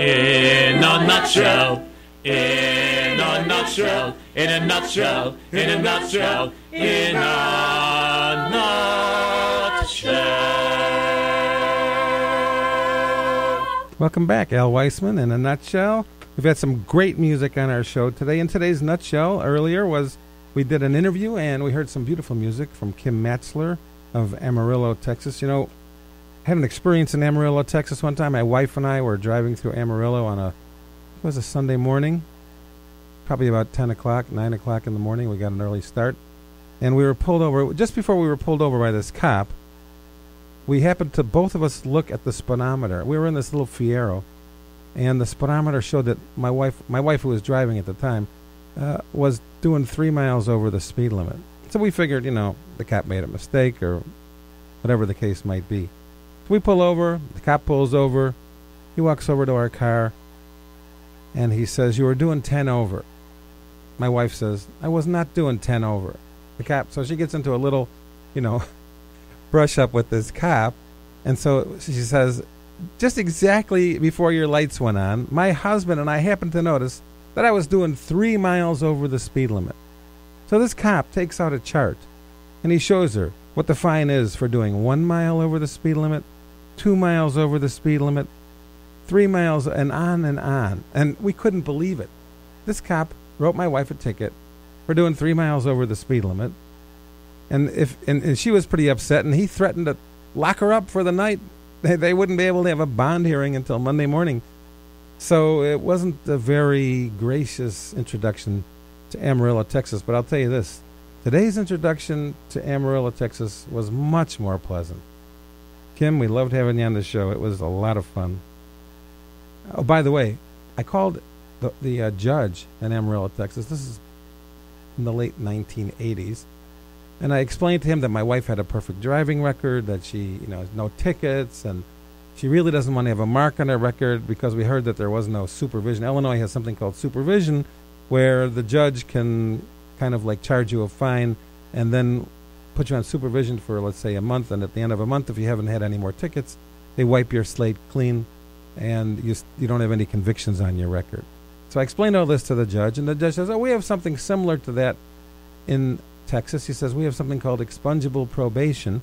In a nutshell. In a nutshell. In a nutshell. In a nutshell. In a nutshell. Welcome back, Al Weissman. In a nutshell, we've had some great music on our show today. In today's nutshell, earlier was we did an interview and we heard some beautiful music from Kim Matsler of Amarillo, Texas. You know, had an experience in Amarillo, Texas one time. My wife and I were driving through Amarillo on a it was a Sunday morning, probably about ten o'clock, nine o'clock in the morning. We got an early start, and we were pulled over just before we were pulled over by this cop. We happened to both of us look at the speedometer. We were in this little Fiero, and the speedometer showed that my wife, my wife who was driving at the time, uh, was doing three miles over the speed limit. So we figured, you know, the cop made a mistake or whatever the case might be. We pull over, the cop pulls over, he walks over to our car, and he says, You were doing 10 over. My wife says, I was not doing 10 over. The cop, so she gets into a little, you know, brush up with this cop. And so she says, Just exactly before your lights went on, my husband and I happened to notice that I was doing three miles over the speed limit. So this cop takes out a chart and he shows her what the fine is for doing one mile over the speed limit, two miles over the speed limit, three miles, and on and on. And we couldn't believe it. This cop wrote my wife a ticket for doing three miles over the speed limit. And if and, and she was pretty upset, and he threatened to lock her up for the night. They, they wouldn't be able to have a bond hearing until Monday morning. So it wasn't a very gracious introduction to Amarillo, Texas. But I'll tell you this today's introduction to Amarillo, Texas was much more pleasant. Kim, we loved having you on the show. It was a lot of fun. Oh, by the way, I called the, the uh, judge in Amarillo, Texas. This is in the late 1980s. And I explained to him that my wife had a perfect driving record, that she, you know, no tickets, and she really doesn't want to have a mark on her record because we heard that there was no supervision. Illinois has something called supervision where the judge can kind of like charge you a fine and then put you on supervision for, let's say, a month. And at the end of a month, if you haven't had any more tickets, they wipe your slate clean and you, you don't have any convictions on your record. So I explained all this to the judge, and the judge says, Oh, we have something similar to that in Texas. He says, We have something called expungible probation,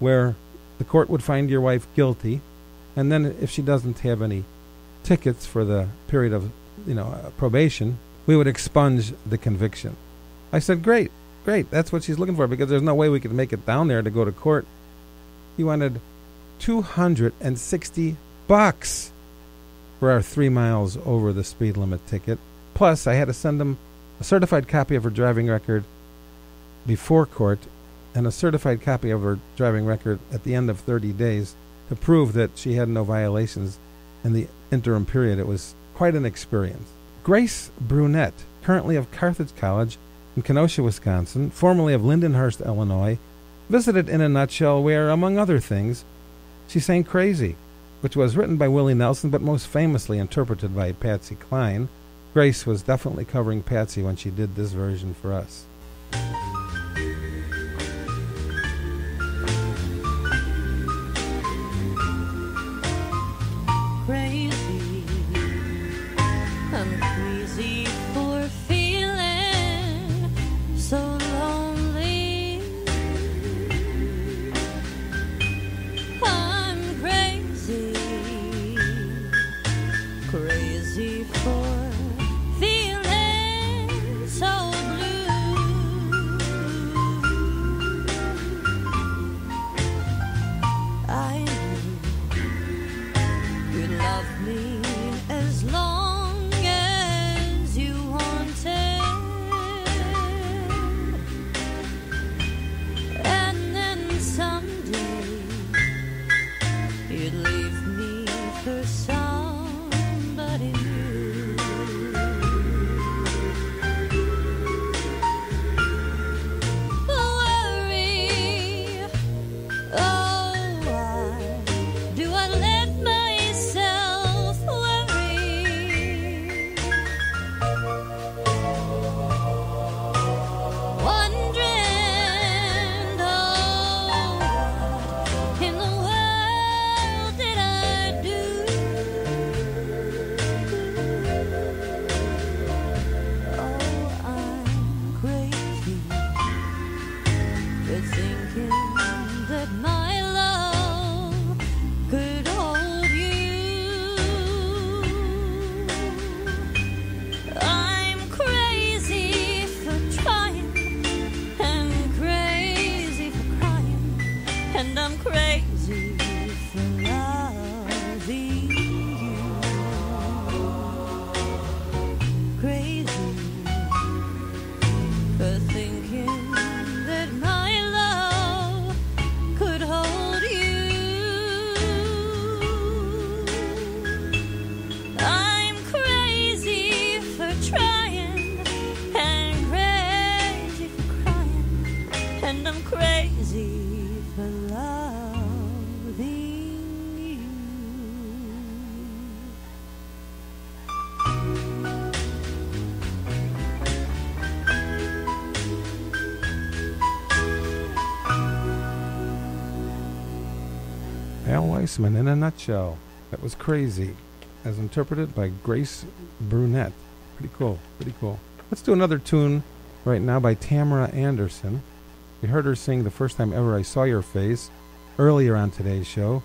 where the court would find your wife guilty, and then if she doesn't have any tickets for the period of you know uh, probation, we would expunge the conviction. I said, Great, great, that's what she's looking for because there's no way we could make it down there to go to court. He wanted 260 bucks for our three miles over the speed limit ticket. Plus, I had to send him a certified copy of her driving record before court and a certified copy of her driving record at the end of 30 days to prove that she had no violations in the interim period. It was quite an experience. Grace Brunette, currently of Carthage College in Kenosha, Wisconsin, formerly of Lindenhurst, Illinois, visited in a nutshell where, among other things, she sang Crazy, which was written by Willie Nelson but most famously interpreted by Patsy Cline. Grace was definitely covering Patsy when she did this version for us. I but think Weissman in a nutshell. That was crazy, as interpreted by Grace Brunette. Pretty cool, pretty cool. Let's do another tune right now by Tamara Anderson. We heard her sing the first time ever I saw your face earlier on today's show.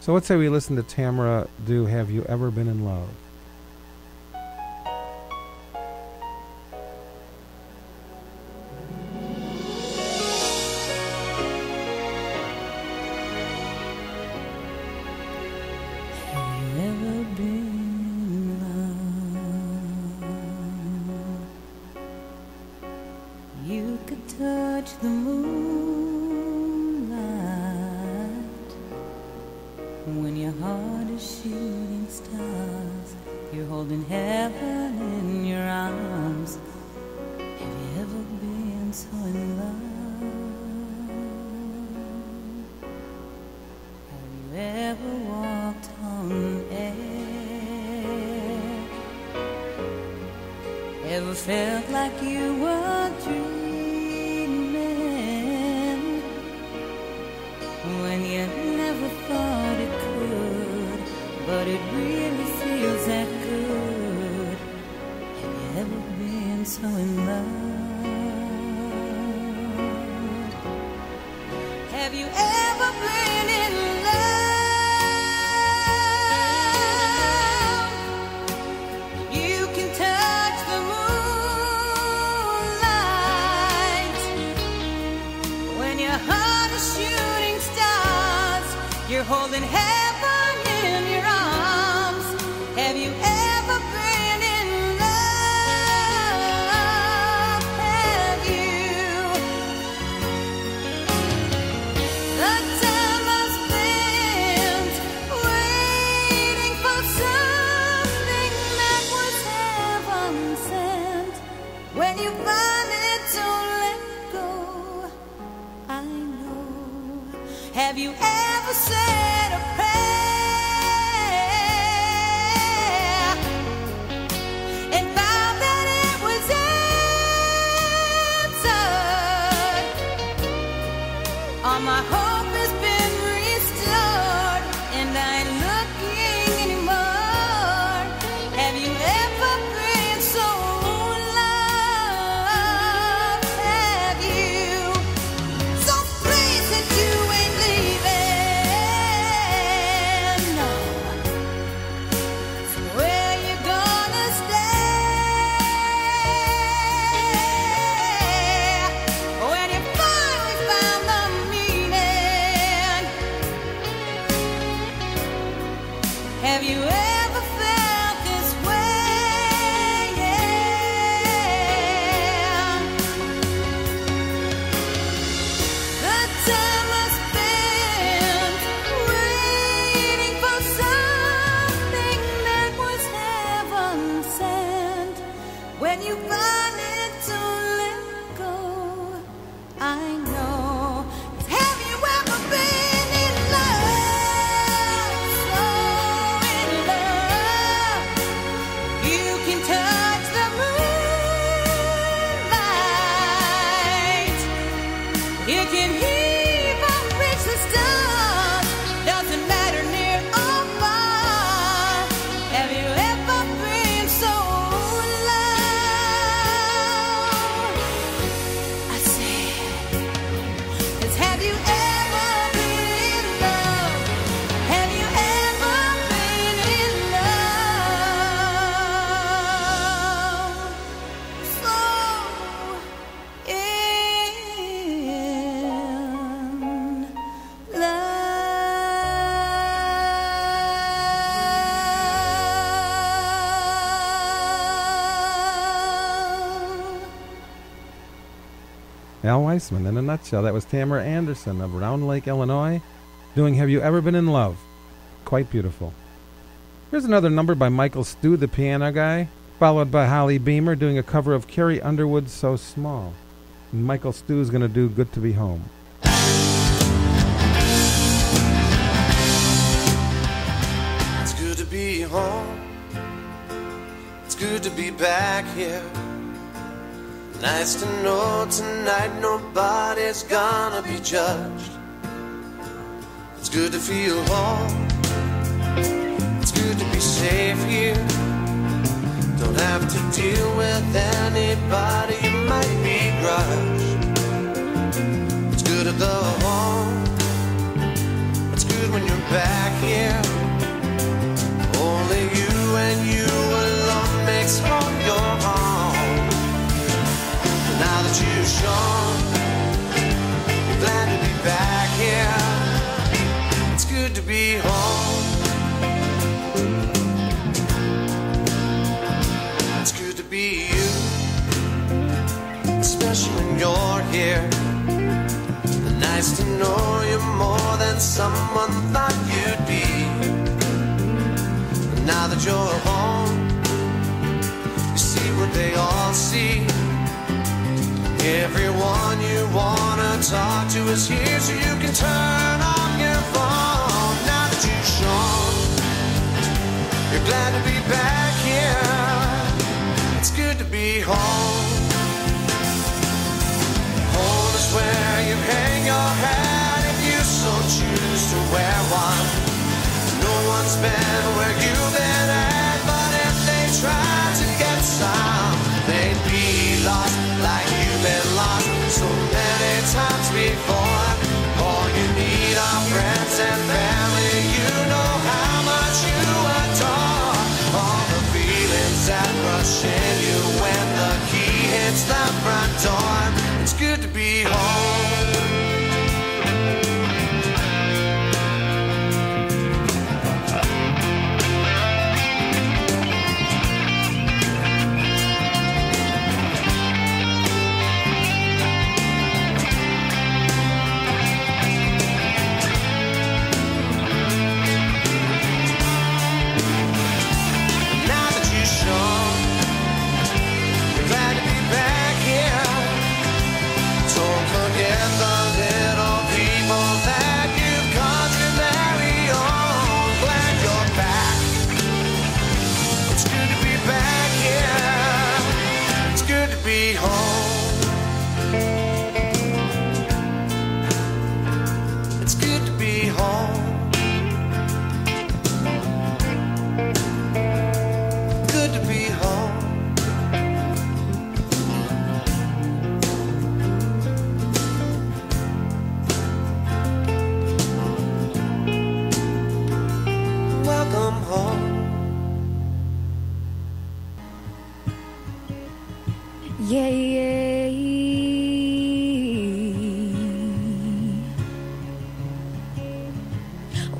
So let's say we listen to Tamara do Have You Ever Been in Love? Shooting stars. You're holding heaven in your arms. Have you ever been so in love? Have you ever walked on air? Ever felt like you were dreaming so in love? Have you ever Have you ever said Al Weissman in a nutshell. That was Tamara Anderson of Round Lake, Illinois, doing Have You Ever Been in Love? Quite beautiful. Here's another number by Michael Stew, the piano guy, followed by Holly Beamer doing a cover of Carrie Underwood's So Small. And Michael Stew is going to do Good to Be Home. It's good to be home. It's good to be back here. Nice to know tonight nobody's gonna be judged. It's good to feel home. It's good to be safe here. Don't have to deal with anybody you might begrudge. It's good to go home. It's good when you're back here. Only you and you alone makes home. Someone thought you'd be. Now that you're home, you see what they all see. Everyone you wanna talk to is here, so you can turn on your phone. Now that you've shown, you're glad to be back here. It's good to be home. Home is where you hang your hat if you so choose to wear one. No one's been where you've been at, but if they try to get some, Welcome home. Yeah, yeah.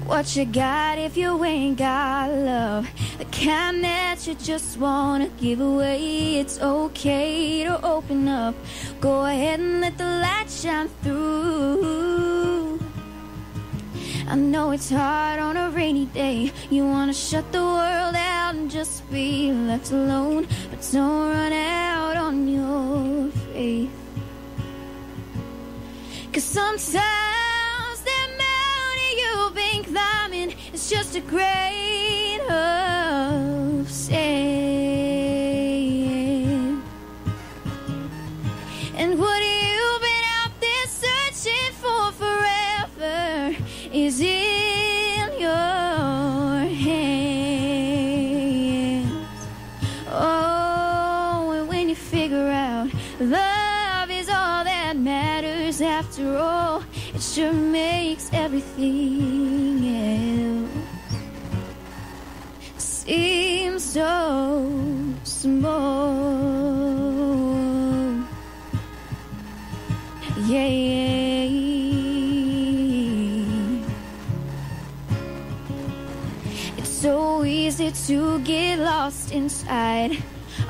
What you got if you ain't got love? The kind that you just wanna give away. It's okay to open up. Go ahead and let the light shine through. I know it's hard on a rainy day. You wanna shut the world out and just be left alone. But don't run out on your faith. Cause sometimes that mountain you've been climbing is just a grain of Yeah. It's so easy to get lost inside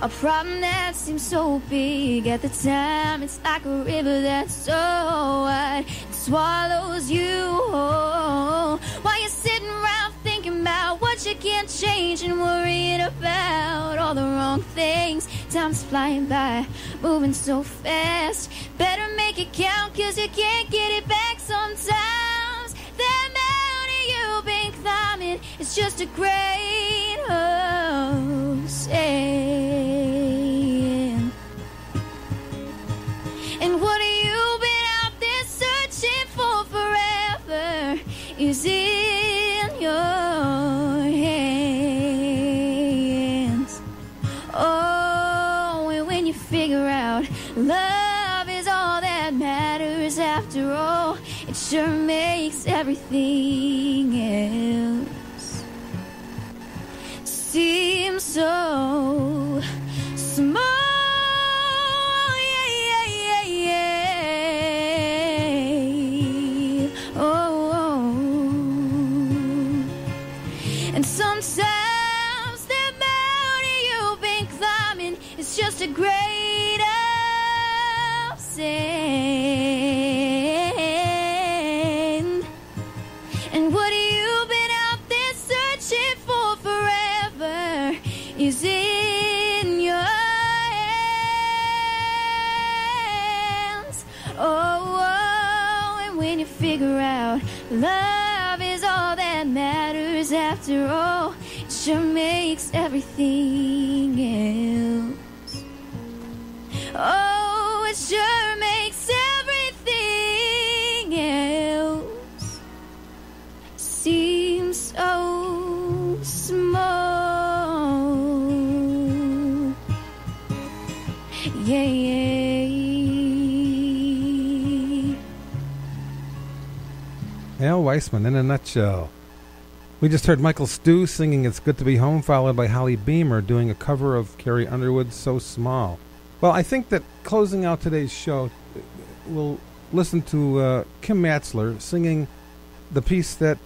a problem that seems so big at the time. It's like a river that's so wide, it swallows you whole. While you're sitting around thinking about what you can't change and worrying about all the wrong things. Time's flying by, moving so fast. Better make it count, cause you can't get it back sometimes. That mountain you've been climbing is just a grain of sand. Everything else seems so small. Yeah, yeah, yeah. Oh, oh. And sometimes that mountain you've been climbing is just a great of everything else. Oh, it sure makes everything else seem so small. Yeah, yeah. Al Weissman in a nutshell. We just heard Michael Stew singing It's Good to Be Home, followed by Holly Beamer doing a cover of Carrie Underwood's So Small. Well, I think that closing out today's show, we'll listen to uh, Kim Matsler singing the piece that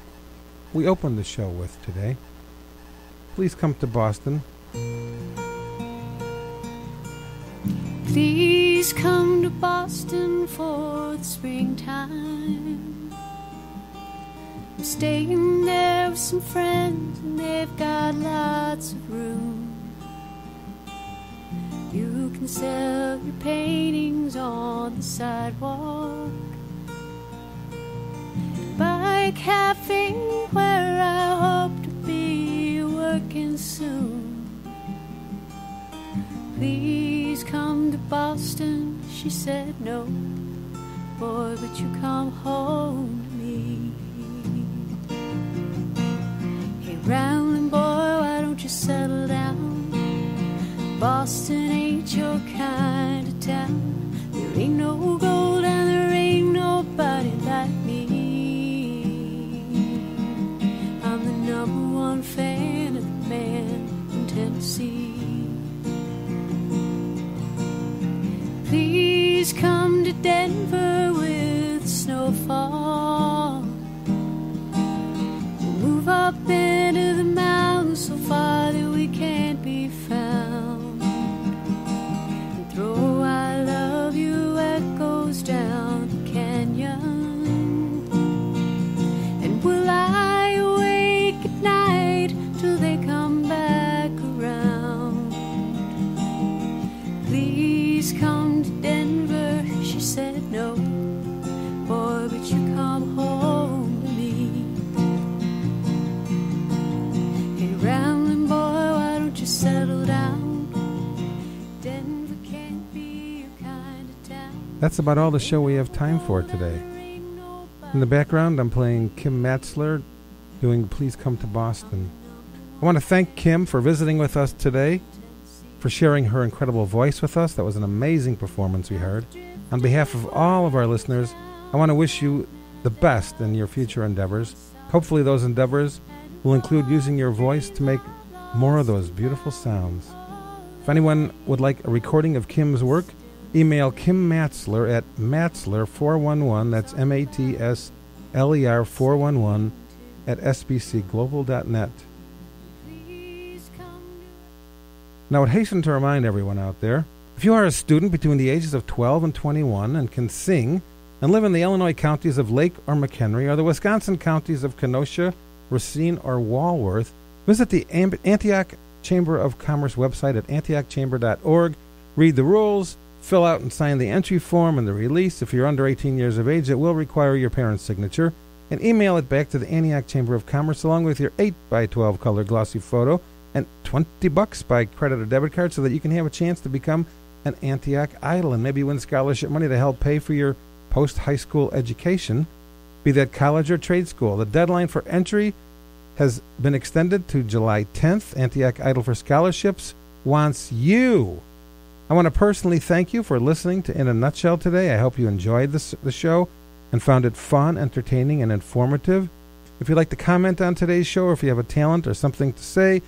we opened the show with today. Please come to Boston. Please come to Boston for the springtime. I'm staying there with some friends, and they've got lots of room. You can sell your paintings on the sidewalk. By a cafe where I hope to be working soon. Please come to Boston. She said, No, boy, but you come home settle down? Boston ain't your kind of town. There ain't no Please come to Denver. She said no. Boy, but you come home to me. Hey, Rambling boy, why don't you settle down? Denver can't be your kind of town. That's about all the show we have time for today. In the background, I'm playing Kim Matsler doing Please Come to Boston. I want to thank Kim for visiting with us today, for sharing her incredible voice with us. That was an amazing performance we heard. On behalf of all of our listeners, I want to wish you the best in your future endeavors. Hopefully, those endeavors will include using your voice to make more of those beautiful sounds. If anyone would like a recording of Kim's work, email Kim Matsler at Matsler411, that's M A T S L E R 411, at sbcglobal.net. Now, I would hasten to remind everyone out there if you are a student between the ages of 12 and 21 and can sing and live in the Illinois counties of Lake or McHenry or the Wisconsin counties of Kenosha, Racine, or Walworth, visit the Am- Antioch Chamber of Commerce website at antiochchamber.org. Read the rules, fill out and sign the entry form and the release. If you're under 18 years of age, it will require your parent's signature. And email it back to the Antioch Chamber of Commerce along with your 8 by 12 color glossy photo and 20 bucks by credit or debit card so that you can have a chance to become an Antioch Idol and maybe win scholarship money to help pay for your post high school education, be that college or trade school. The deadline for entry has been extended to July 10th. Antioch Idol for Scholarships wants you I want to personally thank you for listening to In a Nutshell today. I hope you enjoyed this, the show and found it fun, entertaining, and informative. If you'd like to comment on today's show, or if you have a talent or something to say,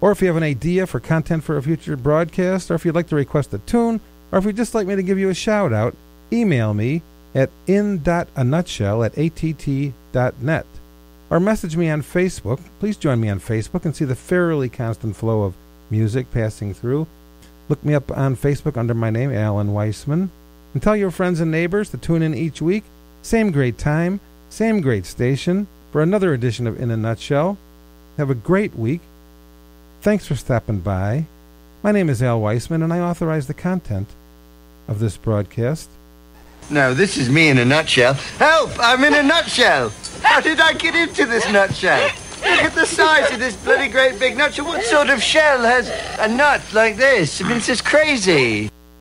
or if you have an idea for content for a future broadcast, or if you'd like to request a tune, or if you'd just like me to give you a shout out, email me at in.anutshell at att.net. Or message me on Facebook. Please join me on Facebook and see the fairly constant flow of music passing through. Look me up on Facebook under my name, Alan Weissman. And tell your friends and neighbors to tune in each week. Same great time, same great station, for another edition of In a Nutshell. Have a great week. Thanks for stopping by. My name is Al Weissman, and I authorize the content of this broadcast. No, this is me in a nutshell. Help! I'm in a nutshell! How did I get into this nutshell? Look at the size of this bloody great big nutshell. What sort of shell has a nut like this? I mean, this is crazy.